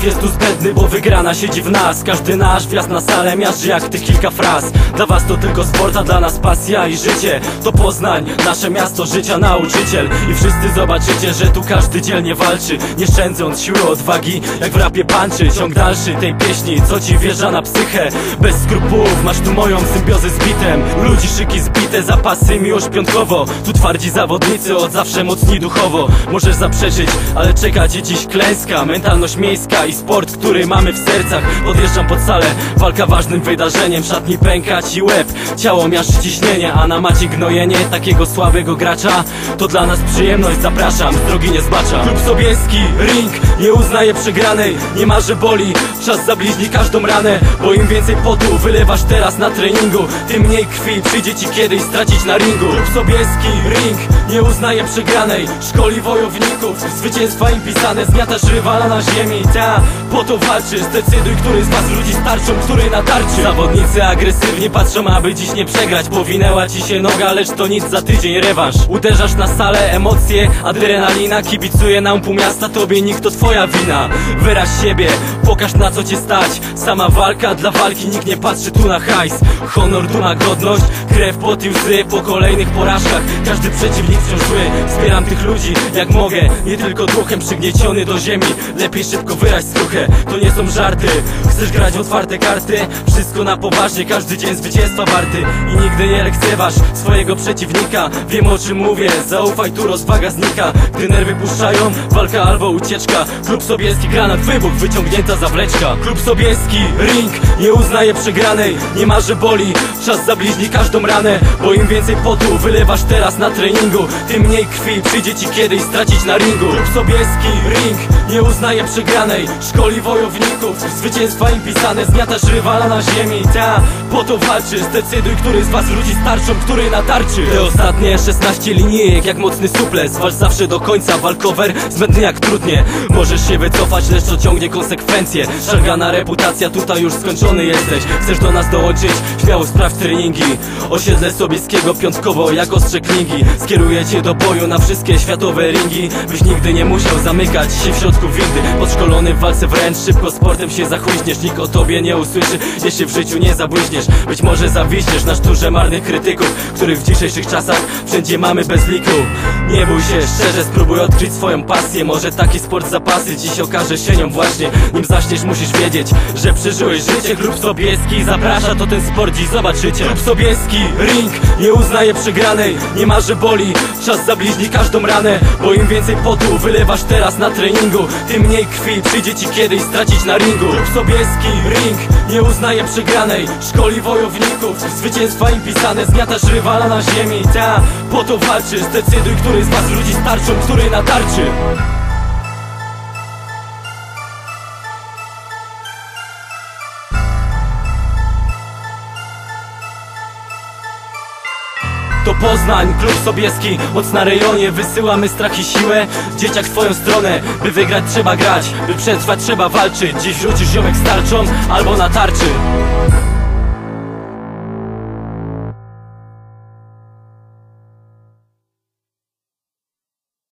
słów jest tu zbędny, bo wygrana siedzi w nas. Każdy nasz wjazd na salę miażdży jak tych kilka fraz. Dla was to tylko sport, a dla nas pasja i życie. To Poznań, nasze miasto życia, nauczyciel. I wszyscy zobaczycie, że tu każdy dzielnie walczy Nie szczędząc siły odwagi, jak w rapie panczy Ciąg dalszy tej pieśni, co ci wjeżdża na psychę? Bez skrupułów, masz tu moją symbiozę z bitem. Ludzi szyki zbite, zapasy miłość piątkowo. Tu twardzi zawodnicy, od zawsze mocni duchowo. Możesz zaprzeczyć, ale czeka cię dziś klęska Mentalność miejska i sport, który mamy w sercach. Podjeżdżam pod salę, walka ważnym wydarzeniem. Szatni pęka ci łeb, ciało miażdży ciśnienie A na macie gnojenie takiego słabego gracza. To dla nas przyjemność, zapraszam, z drogi nie zbaczam. Klub Sobieski, ring, nie uznaje przegranej Nie ma, że boli, czas zabliźni każdą ranę Bo im więcej potu wylewasz teraz na treningu Tym mniej krwi przyjdzie ci kiedyś stracić na ringu. Klub Sobieski, ring, nie uznaje przegranej Szkoli wojowników, zwycięstwa im pisane Zmiatasz rywala na ziemi, ta, po to walczysz Zdecyduj, który z was ludzi starczą, który na tarczy. Zawodnicy agresywnie patrzą, aby dziś nie przegrać. Powinęła ci się noga, lecz to nic za tydzień rewanż. Uderzasz na salę, emocje, adrenalina. Kibicuje nam pół miasta, tobie nikt to twoja wina. Wyraź siebie, pokaż na co cię stać. Sama walka dla walki, nikt nie patrzy tu na hajs. Honor, duma, godność, krew, pot i łzy Po kolejnych porażkach, każdy przeciwnik wciąż zły. Wspieram tych ludzi, jak mogę, nie tylko duchem Przygnieciony do ziemi, lepiej szybko wyraź skruchę To nie są żarty, chcesz grać w otwarte karty? Wszystko na poważnie, każdy dzień zwycięstwa warty. I nigdy nie lekceważ swojego przeciwnika. Wiem o czym mówię, zaufaj tu rozwaga znika. Gdy nerwy puszczają, walka albo ucieczka. Klub Sobieski, granat, wybuch, wyciągnięta zawleczka. Klub Sobieski, ring, nie uznaje przegranej. Nie ma, że boli, czas zabliźni każdą ranę Bo im więcej potu wylewasz teraz na treningu Tym mniej krwi przyjdzie ci kiedyś stracić na ringu. Klub Sobieski, ring, nie uznaje przegranej. Szkoli wojowników, zwycięstwa im pisane. Zmiatasz rywala na ziemi, ta, po to walczysz Zdecyduj, który z was ludzi starczą, który na tarczy. Te ostatnie 16 linijek jak mocny suples Walcz zawsze do końca, walkover zbędny jak trudnie. Możesz się wycofać, lecz to ciągnie konsekwencje. Szargana reputacja, tutaj już skończony jesteś. Chcesz do nas dołączyć? Śmiało sprawdź treningi. Osiedle Sobieskiego piątkowo jak ostrze klingi Skieruję cię do boju na wszystkie światowe ringi. Byś nigdy nie musiał zamykać się w środku windy. Podszkolony w walce wręcz, szybko sportem się zachłyśniesz. Nikt o tobie nie usłyszy, jeśli w życiu nie zabłyśniesz. Być może zawiśniesz na szturze marnych krytyków Których w dzisiejszych czasach wszędzie mamy bez liku. Nie bój się, szczerze spróbuj odkryć swoją pasję. Może taki sport zapasy dziś okaże się nią właśnie. Nim zaśniesz musisz wiedzieć, że przeżyłeś życie. Klub Sobieski zaprasza, to ten sport dziś. Zobaczycie Klub Sobieski, ring, nie uznaje przegranej Nie ma, że boli, czas zabliźni każdą ranę Bo im więcej potu wylewasz teraz na treningu Tym mniej krwi przyjdzie ci kiedyś stracić na ringu. Klub Sobieski, ring, nie uznaje przegranej Szkoli wojowników, zwycięstwa im pisane Zmiatasz rywala na ziemi, ta, po to walczysz Zdecyduj, który z was ludzi starczą, który na tarczy To Poznań, klub Sobieski, moc na rejonie Wysyłamy strach i siłę, dzieciak w twoją stronę By wygrać trzeba grać, by przetrwać trzeba walczyć. Dziś rzucisz ziomek starczą albo na tarczy